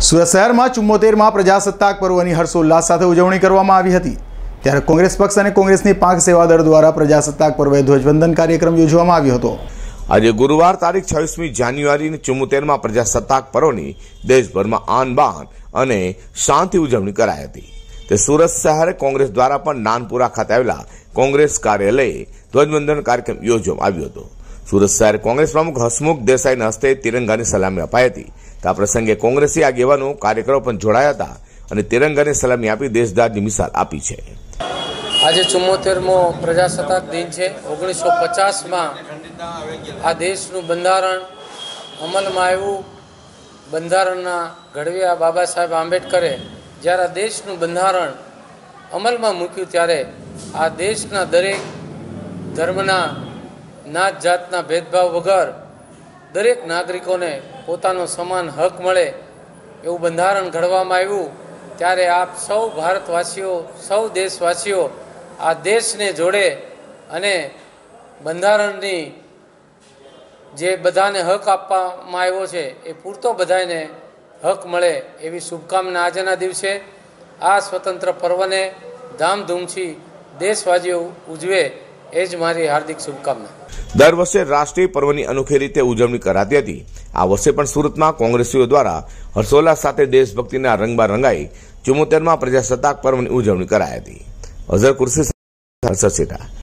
સુરત શહેરમાં ચુમ્મોતેરમાં પ્રજાસત્તાક પર્વની હર્ષોલ્લાસ સાથે ઉજવણી કરવામાં આવી હતી. ત્યારે કોંગ્રેસ પક્ષ અને કોંગ્રેસની પાંખ સેવા દળ દ્વારા પ્રજાસત્તાક પર્વે ધ્વજવંદન કાર્યક્રમ યોજવામાં આવ્યો હતો. આજે ગુરુવાર તારીખ છવ્વીસમી જાન્યુઆરીની ચુમ્મોતેરમાં પ્રજાસત્તાક પર્વની દેશભરમાં આન બાન અને શાંતિ ઉજવણી કરાઈ હતી. તે સુરત શહેર કોંગ્રેસ દ્વારા પણ નાનપુરા ખાતે આવેલા કોંગ્રેસ કાર્યાલયે ધ્વજવંદન કાર્યક્રમ યોજવામાં આવ્યો હતો. સુરત શહેર કોંગ્રેસ પ્રમુખ હસમુખ દેસાઈના હસ્તે તિરંગાની સલામી અપાઈ હતી. આ પ્રસંગે કોંગ્રેસી આગેવાનો કાર્યકરો પણ જોડાયા હતા અને તિરંગાની સલામી આપી દેશદારની મિસાલ આપી છે. આજે ચુમ્મોતેરમો પ્રજાસત્તાક દિન છે. ઓગણીસો પચાસમાં આ દેશનું બંધારણ અમલમાં આવ્યું. બંધારણના ઘડવ્યા બાબા સાહેબ આંબેડકરે જ્યારે આ દેશનું બંધારણ અમલમાં મૂક્યું ત્યારે આ દેશના દરેક ધર્મના નાત જાતના ભેદભાવ વગર દરેક નાગરિકોને પોતાનો સમાન હક મળે એવું બંધારણ ઘડવામાં આવ્યું, ત્યારે આપ સૌ ભારતવાસીઓ, સૌ દેશવાસીઓ આ દેશને જોડે અને બંધારણની જે બધાને હક આપવામાં આવ્યો છે, એ પૂરતો બધાને હક મળે એવી શુભકામના આજના દિવસે. આ સ્વતંત્ર પર્વને ધામધૂમથી દેશવાસીઓ ઉજવે, એ જ મારી હાર્દિક શુભકામના. દર વર્ષે રાષ્ટ્રીય પર્વની અનોખી રીતે ઉજવણી કરાતી હતી. આ વર્ષે પણ સુરતમાં કોંગ્રેસીઓ દ્વારા હર્ષોલ્લાસ સાથે દેશભક્તિના રંગમાં રંગાઈ ચુમ્મોતેરમાં પ્રજાસત્તાક પર્વની ઉજવણી કરાઈ હતી. અઝર કુર્સી હર્ષદ